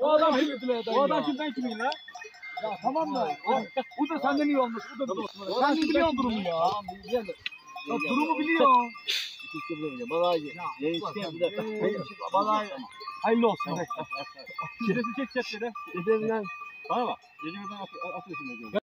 o adam o adam kimden kimin ya? Ya tamam da bu da senden iyi olmuş. Bu da sen biliyorsun durumu ya. Tamam, Ya durumu biliyor. Hayırlı olsun. Şerefli çek çek dedi. Dedemden Bana bak. Gece birden atıyorsun.